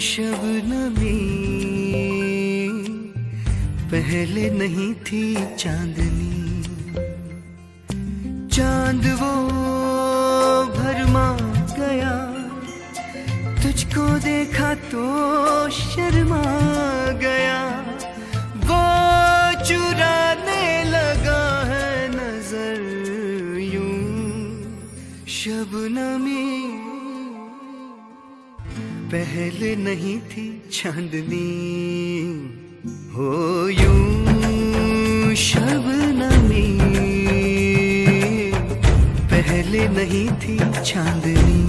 शबनमी पहले नहीं थी चांदनी। चाँद वो भरमा गया। तुझको देखा तो शर्मा गया। वो चुराने लगा है नज़र यूँ। शबनमी पहले नहीं थी चांदनी। हो यूँ शबनमी पहले नहीं थी चांदनी।